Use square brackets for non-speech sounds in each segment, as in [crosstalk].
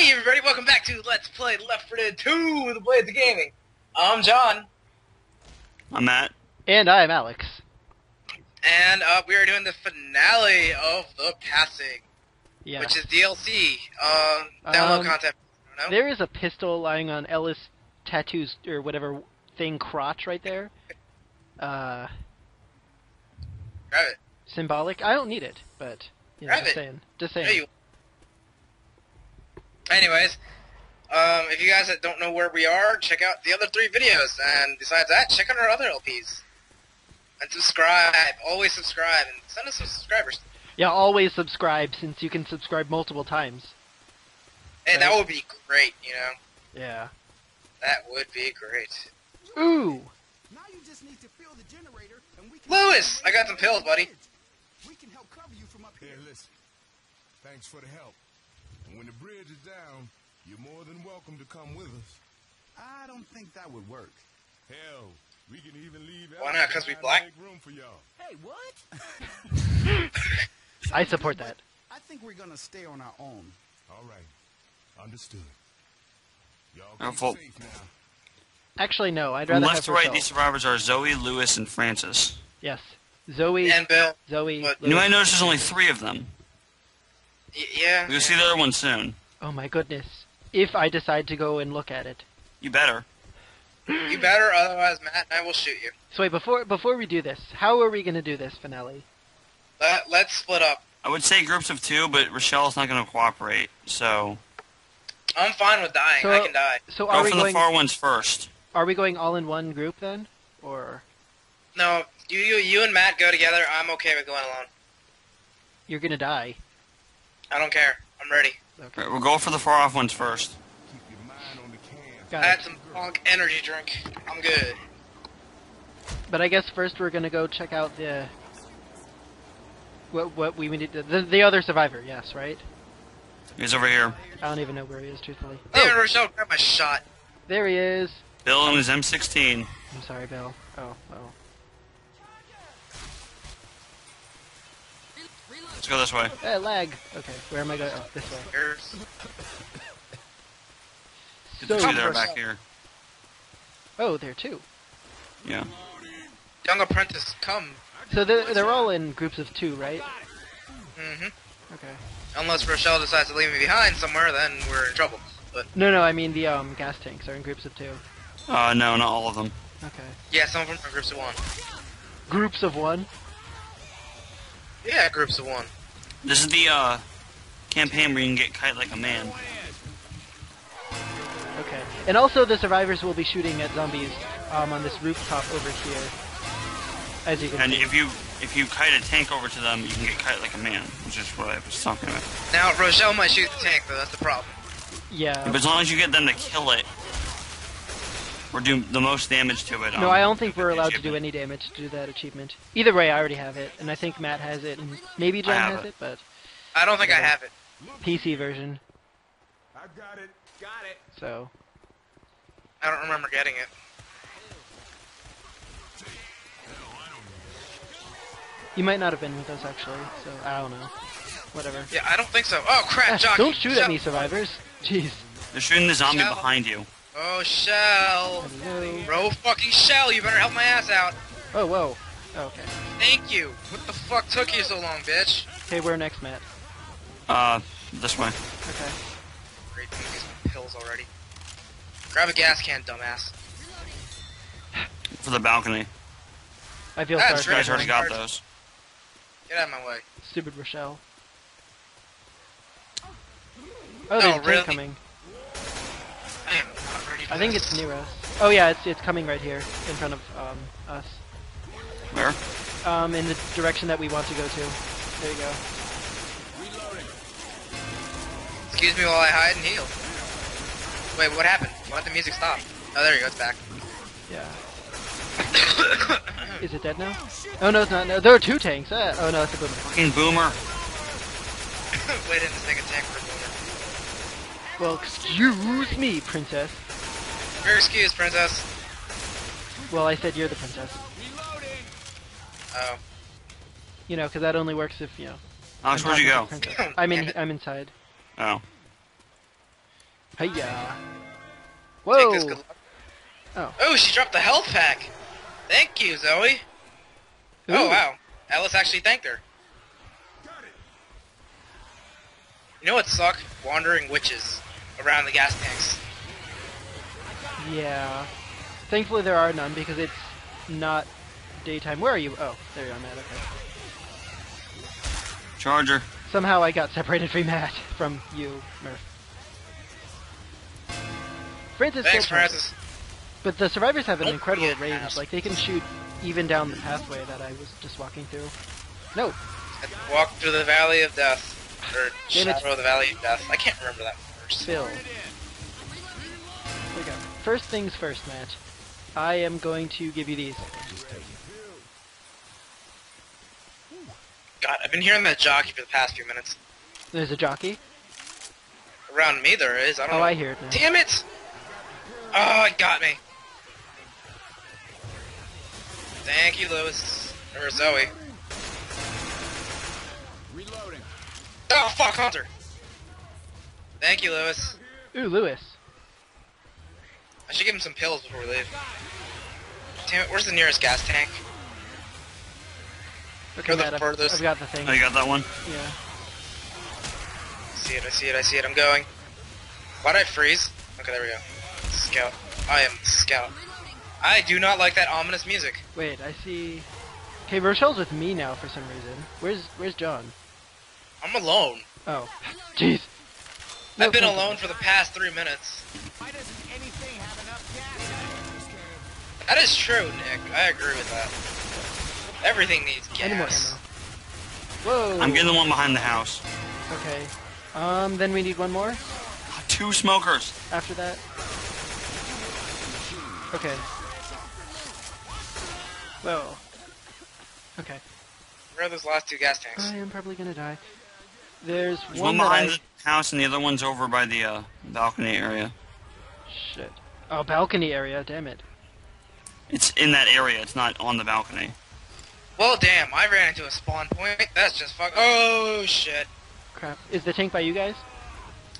Hey everybody, welcome back to Let's Play Left 4 Dead 2 with the Blades of Gaming. I'm John, I'm Matt. And I'm Alex. and uh, we are doing the finale of The Passing, Yeah. which is DLC. Uh, download Um, content. I don't know. There is a pistol lying on Ellis Tattoos or whatever thing crotch right there. Uh, Grab it. symbolic. I don't need it, but you know, Grab just it. saying. Just Yeah, saying. You. Anyways, um, if you guys don't know where we are, check out the other three videos, and besides that, check out our other LPs. And subscribe. Always subscribe, and send us some subscribers. Yeah, always subscribe since you can subscribe multiple times. Hey, that would be great, you know? Yeah. That would be great. Ooh. Now you just need to fill the generator and we can Louis, I got some pills, buddy. We can help cover you from up Here, here. listen. Thanks for the help. And when the bridge is down, you're more than welcome to come with us. I don't think that would work. Hell, we can even leave. Why not, 'cause we black? Make room for y'all. Hey, what? [laughs] I support that. I think we're gonna stay on our own. All right, understood. Y'all keep safe now. Actually, no. I'd From rather left to right, these survivors are Zoey, Louis, and Francis. Yes. Zoey. And Bill. Zoey. What? You know, I Louis. noticed there's only three of them. Y- yeah. You'll see the other one soon. Oh my goodness. If I decide to go and look at it. You better. You better, otherwise Matt and I will shoot you. So wait, before before we do this, how are we gonna do this finale? Let, let's split up. I would say groups of two, but Rochelle's not going to cooperate. So I'm fine with dying. So- I can die. So go are we for the far ones first. Are we going all in one group then, or No, you, you, you and Matt go together. I'm okay with going alone. you're gonna die? I don't care. I'm ready. Okay. Right, we'll go for the far off ones first. Keep your mind on the can. Got I had some punk energy drink. I'm good. But I guess first we're gonna go check out the what what we need to, the the other survivor. Yes, right. He's over here. I don't even know where he is, truthfully. Hey, Oh, Rochelle, grab my shot. there he is. Bill and his M16. I'm sorry, Bill. Oh, oh. Let's go this way. Hey, lag. Okay, where am I going? Oh, this way. Here's So- the two that are back here. Oh, there too. Yeah. young apprentice. Come. So they're they're all in groups of two, right? Mm hmm Okay. Unless Rochelle decides to leave me behind somewhere, then we're in trouble. But No, no, I mean the um gas tanks are in groups of two. Uh, no, not all of them. Okay. yeah, some of them are groups of one. Groups of one. Yeah, groups of one. This is the uh, campaign where you can get kite like a man. Okay. And also the survivors will be shooting at zombies um, on this rooftop over here. As you can And see. if you if you kite a tank over to them, you can get kite like a man, which is what I was talking about. Now Rochelle might shoot the tank, though. That's the problem. yeah. But as long as you get them to kill it, or do the most damage to it. No, I don't think we're you get the allowed to do any damage to do that achievement. Either way, I already have it, and I think Matt has it, and maybe John has it. it, but I don't think I have it. PC version. I got it. Got it. So I don't remember getting it. you might not have been with us actually. So I don't know. Whatever. Yeah, I don't think so. Oh crap, [laughs] Ah, Jockey. don't shoot at Shell. me, survivors. Jeez. They're shooting the zombie Shell. behind you. Oh, Shell. Hello. Bro, fucking Shell, you better help my ass out. Oh whoa. Oh, okay. Thank you. What the fuck took you so long, bitch? Okay, where next, Matt? Uh, this way. Okay. Great, I'm gonna get some pills already. Grab a gas can, dumbass. For the balcony. I feel That's You sorry. guys for already got those. Get out of my way. Stupid Rochelle. Oh, No, there's a tank really? coming. I am not ready for I think it's near us. Oh yeah, it's it's coming right here in front of um us. Where? Um, in the direction that we want to go to. There you go. Excuse me while I hide and heal. Wait, what happened? Why did the music stop? Oh, there you go, it's back. Yeah. [coughs] Is it dead now? Oh no, it's not. No, there are two tanks. Ah, oh no, it's a boomer. Fucking boomer. [coughs] Wait in to take a tank for a moment. Well, excuse me, princess. You're excused, princess. Well, I said you're the princess. Oh. You know, because that only works if you know. Alex, where'd you go? to the princess. I'm in. [laughs] I'm inside. Oh. Hiya. Take Whoa. this. Oh. Oh, she dropped the health pack. Thank you, Zoey. Oh wow, Ellis actually thanked her. You know what suck? Wandering witches around the gas tanks. Yeah. Thankfully there are none because it's not daytime. Where are you? Oh, there you are, Matt. Okay. Charger. Somehow I got separated from Matt from you, Murph. Francis Thanks. Francis. But the survivors have an Don't incredible be range. ass. Like they can shoot even down the pathway that I was just walking through. No, Walk through the valley of death. Or shadow of the valley of death. I can't remember that verse. Phil. There we go. First things first, Matt. I am going to give you these. God, I've been hearing that jockey for the past few minutes. There's a jockey. Around me there is. I don't Oh, know. I hear it now. Damn it! Oh, it got me. Thank you, Louis. Or Zoey. Reloading. Oh, fuck, Hunter! Thank you, Louis. Ooh, Louis. I should give him some pills before we leave. Damn it, where's the nearest gas tank? Okay, Or the Matt, I've, furthest. I've got the thing. Oh, you got that one? Yeah. I see it, I see it, I see it, I'm going. Why'd I freeze? Okay, there we go. Scout. I am Scout. I do not like that ominous music. Wait, I see. Okay, Rochelle's with me now for some reason. Where's Where's John? I'm alone. Oh, [laughs] jeez. No I've been alone for the past three minutes. That is true, Nick. I agree with that. Everything needs Any more gas. ammo? Whoa. I'm getting the one behind the house. Okay. Um, then we need one more Two smokers. after that. Okay. Whoa. Okay. Where are those last two gas tanks? I am probably gonna die. There's There's one one that behind I... the house and the other one's over by the uh, balcony area. Shit. Oh, balcony area. Damn it. It's in that area. It's not on the balcony. Well, damn, I ran into a spawn point. That's just fuck. Oh, shit. Crap. Is the tank by you guys?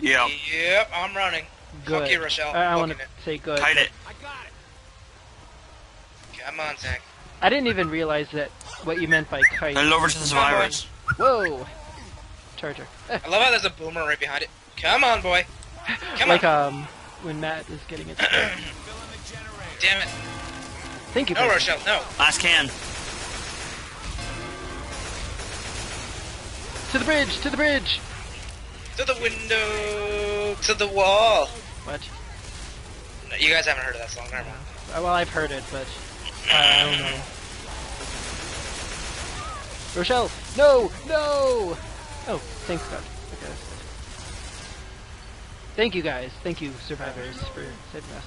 Yeah. Yep, I'm running. Good. Fuck you, Rochelle. I, I want to Booking say good. Kite it. I got it. Come on, tank. I didn't even realize that what you meant by kite. Head it over to the survivors. Whoa. Charger. [laughs] I love how there's a boomer right behind it. Come on, boy. [laughs] Come like on. um, when Matt is getting it. [clears throat] Damn it. Thank you. No, Chris. Rochelle, no. Last can. To the bridge. To the bridge. To the window. To the wall. What? No, you guys haven't heard of that song, never mind. Uh, Well, I've heard it, but I don't know. Rochelle, no, no. Oh, thanks God. Okay. Thank you guys. Thank you, survivors, for saving us.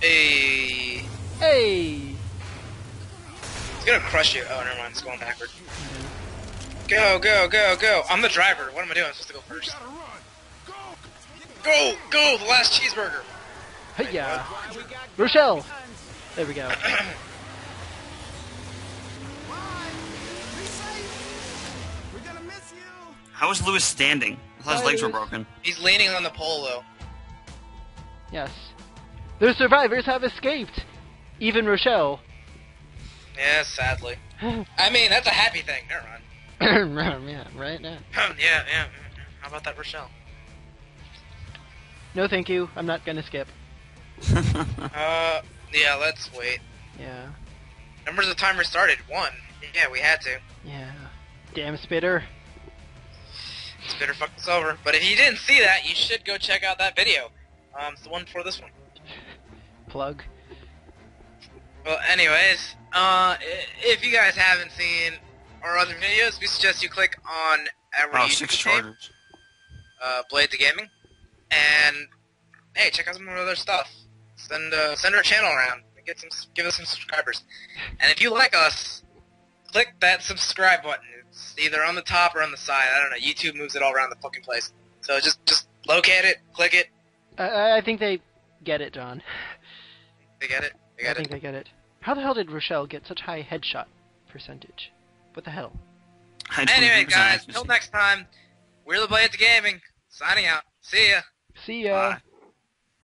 Hey. Hey. It's gonna crush you. Oh, never mind. It's going backward. Go, go, go, go. I'm the driver. What am I doing? I'm supposed to go first. Go. Go, go. The last cheeseburger. Hey, yeah. Rochelle. There we go. Be safe. We're gonna miss you. How was Louis standing? I thought his legs were broken. He's leaning on the pole, though. Yes. The survivors have escaped. Even Rochelle. Yeah, sadly. [laughs] I mean, that's a happy thing. Never mind. [clears throat] yeah, right now. [clears throat] yeah, yeah. yeah. How about that, Rochelle? No, thank you. I'm not gonna skip. [laughs] Uh, yeah, let's wait. Yeah. Remember the timer started? One. Yeah, we had to. Yeah. Damn spitter. It's better fuck us over. But if you didn't see that, you should go check out that video. Um, it's the one before this one. Plug. Well, anyways, uh, if you guys haven't seen our other videos, we suggest you click on our Wow, YouTube six page, chargers. uh, Blades of Gaming, and hey, check out some of our other stuff. Send uh, send our channel around. Get some, give us some subscribers. And if you like us, click that subscribe button. It's either on the top or on the side. I don't know. YouTube moves it all around the fucking place. So just just locate it, click it. I, I think they get it, John. They get it. They I get think they get it. How the hell did Rochelle get such high headshot percentage? What the hell? Anyway, guys, accuracy. till next time, we're the Blades of Gaming. Signing out. See ya. See ya. Bye.